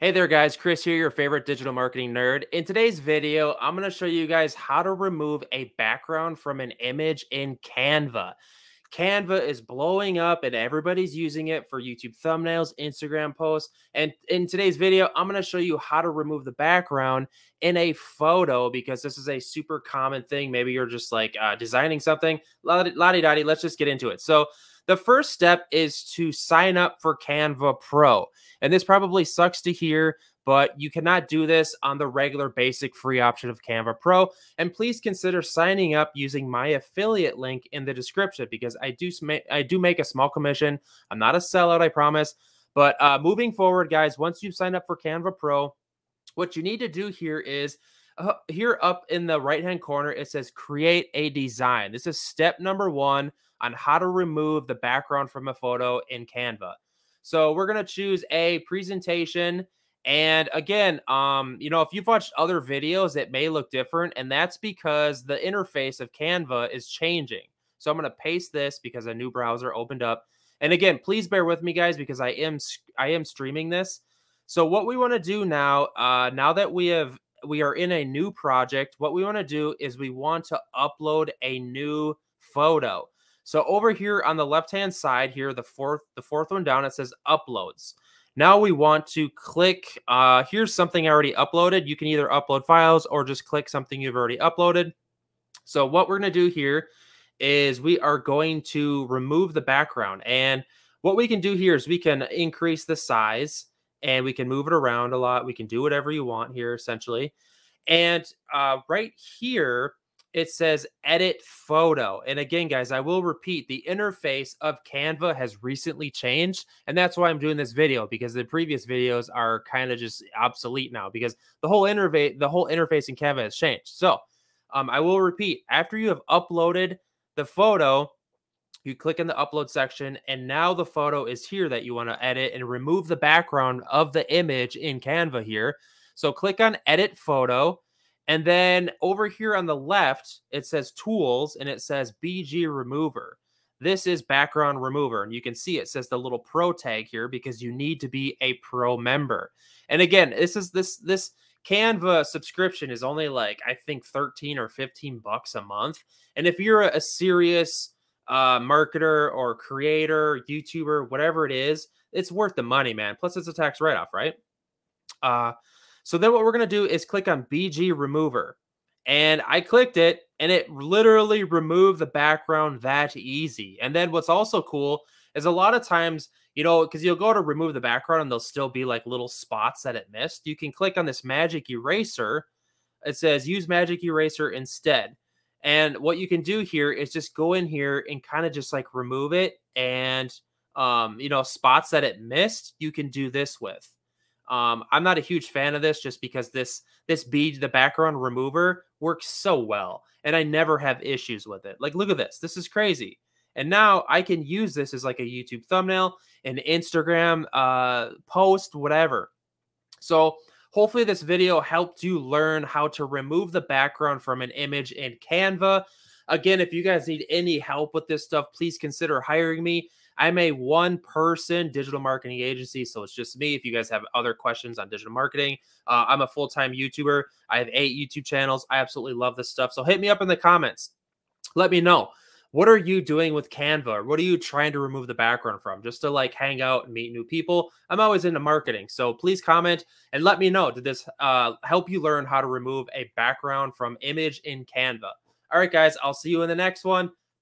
Hey there guys, Chris here, your favorite digital marketing nerd. In today's video, I'm going to show you guys how to remove a background from an image in Canva. Canva is blowing up and everybody's using it for YouTube thumbnails, Instagram posts. And in today's video, I'm going to show you how to remove the background in a photo because this is a super common thing. Maybe you're just like uh, designing something. Lottie dotty, let's just get into it. So the first step is to sign up for Canva Pro. And this probably sucks to hear, but you cannot do this on the regular basic free option of Canva Pro. And please consider signing up using my affiliate link in the description because I do I do make a small commission. I'm not a sellout, I promise. But uh, moving forward, guys, once you've signed up for Canva Pro, what you need to do here is here up in the right hand corner, it says create a design. This is step number one on how to remove the background from a photo in Canva. So we're going to choose a presentation. And again, um, you know, if you've watched other videos, it may look different. And that's because the interface of Canva is changing. So I'm going to paste this because a new browser opened up. And again, please bear with me, guys, because I am I am streaming this. So what we want to do now, uh, now that we have we are in a new project, what we want to do is we want to upload a new photo. So over here on the left-hand side here, the fourth, the fourth one down, it says uploads. Now we want to click, uh, here's something I already uploaded. You can either upload files or just click something you've already uploaded. So what we're going to do here is we are going to remove the background. And what we can do here is we can increase the size and we can move it around a lot. We can do whatever you want here, essentially. And uh, right here, it says edit photo. And again, guys, I will repeat the interface of Canva has recently changed. And that's why I'm doing this video because the previous videos are kind of just obsolete now because the whole interface, the whole interface in Canva has changed. So um, I will repeat after you have uploaded the photo, you click in the upload section, and now the photo is here that you want to edit and remove the background of the image in Canva here. So click on edit photo and then over here on the left, it says tools and it says BG remover. This is background remover. And you can see it says the little pro tag here because you need to be a pro member. And again, this is this, this, Canva subscription is only like I think 13 or 15 bucks a month. And if you're a, serious uh, marketer or creator, YouTuber, whatever it is, it's worth the money, man. Plus, it's a tax write off, right? Uh, so then what we're going to do is click on BG remover. And I clicked it and it literally removed the background that easy. And then what's also cool is a lot of times, you know, because you'll go to remove the background and there'll still be like little spots that it missed. You can click on this magic eraser. It says use magic eraser instead. And what you can do here is just go in here and kind of just like remove it and um, you know, spots that it missed, you can do this with. Um, I'm not a huge fan of this just because this this BG, the background remover, works so well, and I never have issues with it. Like, look at this. This is crazy. And now I can use this as like a YouTube thumbnail, an Instagram uh, post, whatever. So hopefully this video helped you learn how to remove the background from an image in Canva. Again, if you guys need any help with this stuff, please consider hiring me. I'm a one person digital marketing agency, so it's just me. If you guys have other questions on digital marketing, uh, I'm a full time YouTuber. I have eight YouTube channels. I absolutely love this stuff. So hit me up in the comments. Let me know. What are you doing with Canva? what are you trying to remove the background from? Just to like hang out and meet new people. I'm always into marketing. So please comment and let me know. Did this uh, help you learn how to remove a background from image in Canva? All right, guys, I'll see you in the next one.